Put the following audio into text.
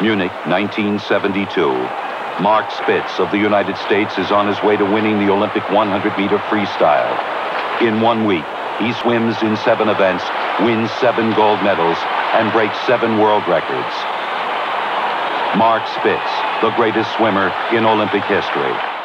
Munich, 1972. Mark Spitz of the United States is on his way to winning the Olympic 100-meter freestyle. In one week, he swims in seven events, wins seven gold medals, and breaks seven world records. Mark Spitz, the greatest swimmer in Olympic history.